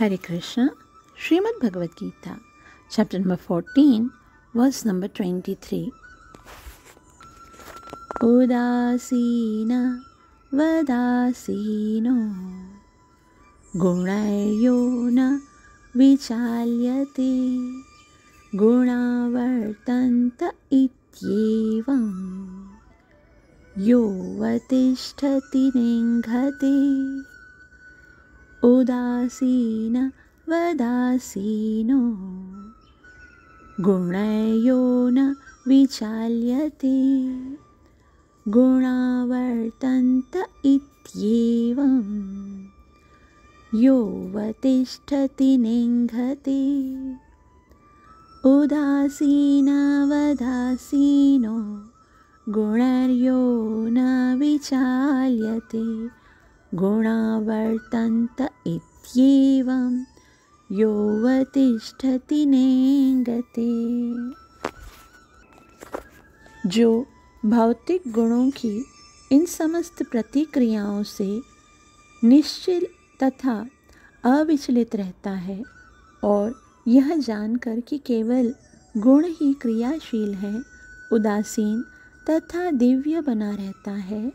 Hare Krishna Shrimad Bhagavad Gita chapter number fourteen verse number twenty three उदासीन वदासीनो गुणयो न विचाल्यते गुणावर्तन्त इत्येवम् यो वतिष्ठति निङ्घते उदासीन वदासीनो। गुणयो न विचाल्यते। गुणावर्तन्त इत्येवं योऽवतिष्ठति नेङ्घते। उदासीनवदासीनो गुणर्यो न विचाल्यते गुणावर्तन्त इत्येवं योऽवतिष्ठति नेङ्गते। जो भौतिक गुणों की इन समस्त प्रतिक्रियाओं से निश्चिल तथा अविचलित रहता है और यह जानकर कि केवल गुण ही क्रियाशील है, उदासीन तथा दिव्य बना रहता है।